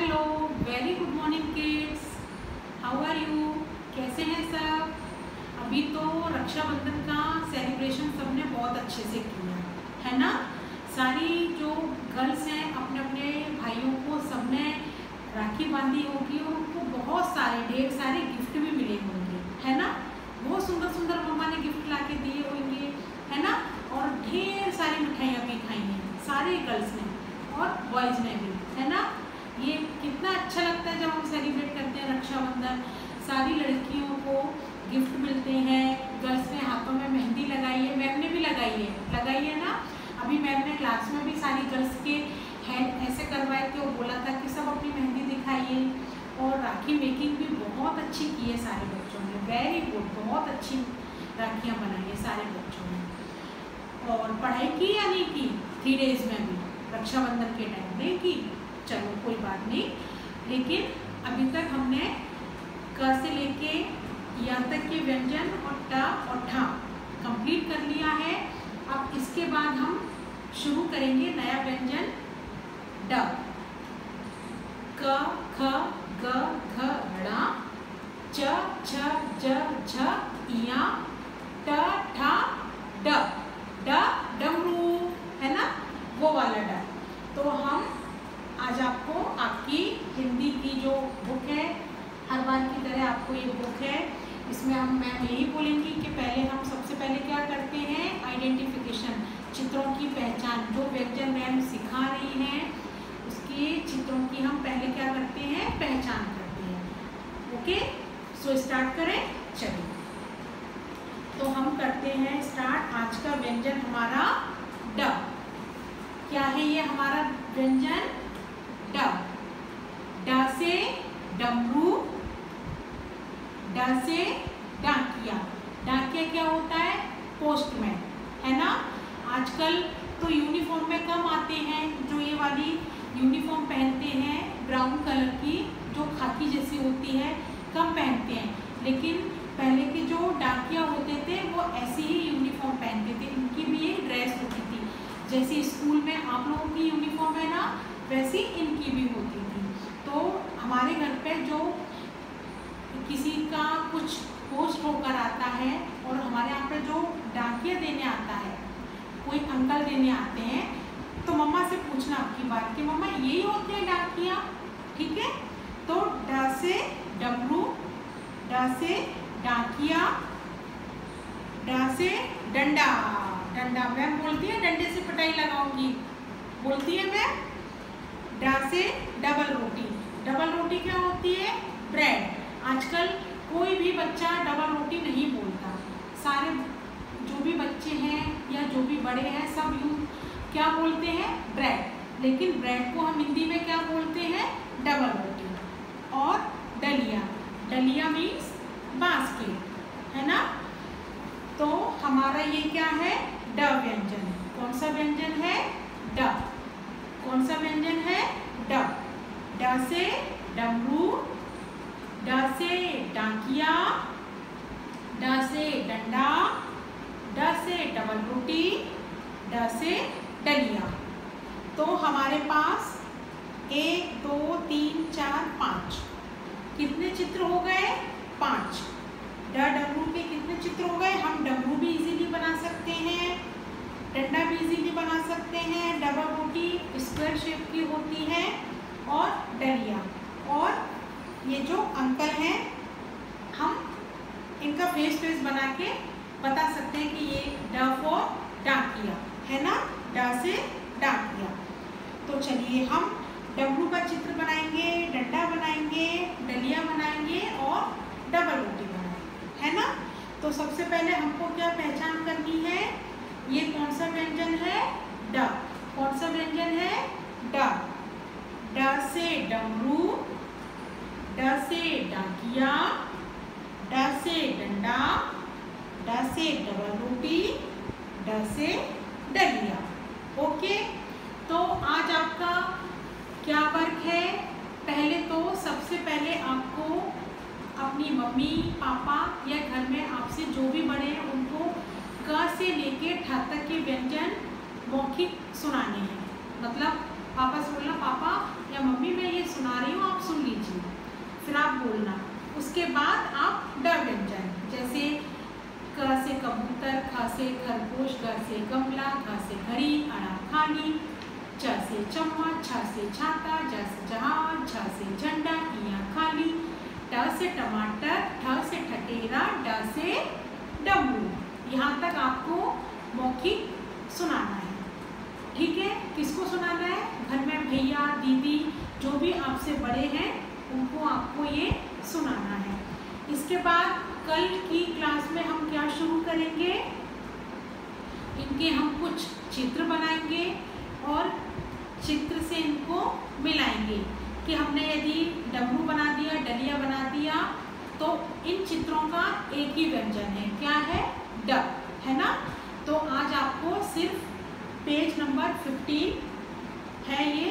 Hello very good morning kids how are you कैसे हैं सब? अभी तो रक्षाबंधन का सेलिब्रेशन सबने बहुत अच्छे से किया, है ना? सारी जो गर्ल्स हैं अपने अपने भाइयों को सबने राखी बांधी होगी और उनको बहुत सारे ढेर सारे गिफ्ट भी मिले होंगे, है ना? बहुत सुंदर सुंदर मम्मा ने गिफ्ट ला के दिए होंगे, है ना? और ढेर सारी मिठाइयाँ भी खाई हैं, सारे गर्ल्स ने और बॉयज़ ने भी है ना ये कितना अच्छा लगता है जब हम सेलिब्रेट रक्षाबंधन सारी लड़कियों को गिफ्ट मिलते हैं। गर्ल्स ने हाथों में मेहंदी लगाई है मैम ने भी लगाई है। लगाई है ना? अभी मैम ने क्लास में भी सारी गर्ल्स के हैंड ऐसे करवाए थे और बोला था कि सब अपनी मेहंदी दिखाइए। और राखी मेकिंग भी बहुत अच्छी की है सारे बच्चों ने। वेरी गुड बहुत अच्छी राखियाँ बनाई है सारे बच्चों ने। और पढ़ाई की या नहीं की? थ्री डेज़ में भी। रक्षाबंधन के टाइम नहीं की। चलो, कोई बात नहीं। लेकिन अभी तक हमने क से लेके यहाँ तक के व्यंजन और ट और ठ कंप्लीट कर लिया है। अब इसके बाद हम शुरू करेंगे नया व्यंजन ड। क, ख, ग, घ ड़ च, छ, ज, झ इया ट, ठ, ड। ड, डमरू, है ना? वो वाला ड। तो हम आज आपको आपकी हिंदी की जो बुक है, हर बार की तरह आपको ये बुक है। इसमें हम मैम यही बोलेंगी कि पहले हम सबसे पहले क्या करते हैं? आइडेंटिफिकेशन चित्रों की पहचान, जो व्यंजन मैम सिखा रही हैं, उसके चित्रों की हम पहले क्या करते हैं? पहचान करते हैं। ओके सो स्टार्ट करें, चलिए। तो हम करते हैं स्टार्ट आज का व्यंजन हमारा ड क्या है ये हमारा व्यंजन? ड से डमरू, ड से डाकिया। डाकिया क्या होता है? पोस्टमैन। है ना? आजकल तो यूनिफॉर्म में कम आते हैं जो ये वाली यूनिफॉर्म पहनते हैं, ब्राउन कलर की, जो खाकी जैसी होती है, कम पहनते हैं। लेकिन पहले के जो डाकिया होते थे, वो ऐसी ही यूनिफॉर्म पहनते थे। इनकी भी एक ड्रेस होती थी। जैसे स्कूल में आप लोगों की यूनिफॉर्म है ना, वैसी इनकी भी होती थी तो हमारे घर पे जो किसी का कुछ पोस्ट होकर आता है और हमारे यहाँ पर जो डाकिया देने आता है, कोई अंकल देने आते हैं तो मम्मा से पूछना आपकी बात कि, मम्मा यही होते हैं डाकिया? ठीक है? तो ड से डमरू, ड से डाकिया, ड से डंडा। डंडा, मैम बोलती है, डंडे से पटाई लगाऊँगी। बोलती है मैम, डा से डबल रोटी। डबल रोटी क्या होती है? ब्रेड। आजकल कोई भी बच्चा डबल रोटी नहीं बोलता। सारे जो भी बच्चे हैं या जो भी बड़े हैं, सब यू क्या बोलते हैं? ब्रेड। लेकिन ब्रेड को हम हिंदी में क्या बोलते हैं? डबल रोटी। और डलिया। डलिया मीन्स बास्केट है ना? तो हमारा ये क्या है? ड व्यंजन। कौन सा व्यंजन है? ड। कौन सा व्यंजन है? ड। ड से डमरू ड से डाकिया ड से डंडा ड से डबल रोटी ड से डलिया। तो हमारे पास एक, दो, तीन, चार, पाँच। कितने चित्र हो गए? पाँच। ड डमरू के कितने चित्र हो गए? हम डमरू भी इजीली बना सकते हैं, डंडा भी इजीली बना सकते हैं, डबल रोटी स्क्वायर शेप की होती है, और डलिया। और ये जो अंकल हैं, हम इनका फेस फेस बना के बता सकते हैं कि ये ड फॉर डाकिया है ना? ड से डाकिया तो चलिए हम डब्लू का चित्र बनाएँगे, डंडा बनाएँगे, डलिया बनाएँगे और डबल रोटी बनाएँगे, है ना? तो सबसे पहले हमको क्या पहचान करनी है? ये कौन सा व्यंजन है? ड। कौन सा व्यंजन है? ड। से डमरू से डाकिया ड से डंडा ड से डबल रोटी ड से डलिया। ओके? तो आज आपका क्या वर्क है? पहले तो सबसे पहले आपको अपनी मम्मी, पापा या घर में आपसे जो भी बड़े हैं, उनको क से लेके ठ तक के व्यंजन मौखिक सुनाने हैं। मतलब पापा से बोलना, पापा या मम्मी, मैं ये सुना रही हूँ बोलना। उसके बाद आप डर बन व्यंजन जैसे क से कबूतर ख से खरगोश ग से गमला घ से घड़ी अड़ा खाली च से चम्मच छ से छाता ज से जहाज़ झ से झंडा इया खाली ट से टमाटर ठ से ठटेरा ड से डमरू। यहाँ तक आपको मौखिक सुनाना है। ठीक है? किसको सुनाना है? घर में भैया, दीदी, जो भी आपसे बड़े हैं उनको आपको ये सुनाना है। इसके बाद कल की क्लास में हम क्या शुरू करेंगे? इनके हम कुछ चित्र बनाएँगे और चित्र से इनको मिलाएँगे कि हमने यदि डमरू बना दिया, डलिया बना दिया तो इन चित्रों का एक ही व्यंजन है। क्या है? ड है ना? तो आज आपको सिर्फ़ पेज नंबर 15 है ये।